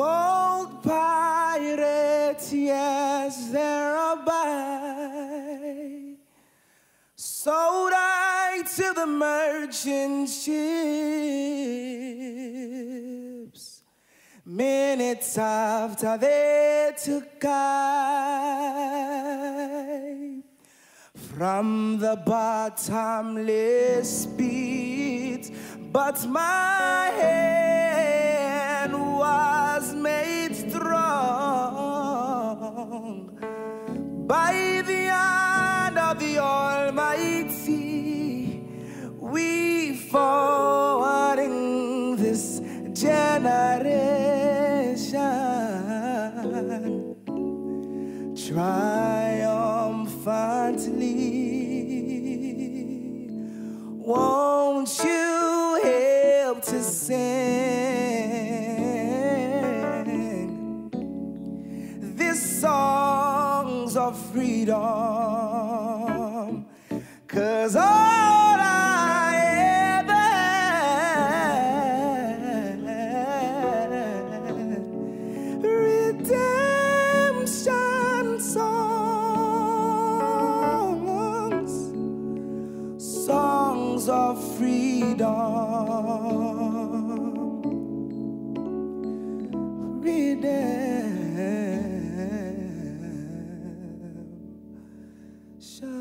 Old pirates, yes, they're by. Sold I to the merchant ships. Minutes after they took I from the bottomless pit, but my hand was made strong by the hand of the Almighty. We forwarding this generation triumphantly. Of freedom? Cause all I ever had redemption songs, songs of freedom. shine.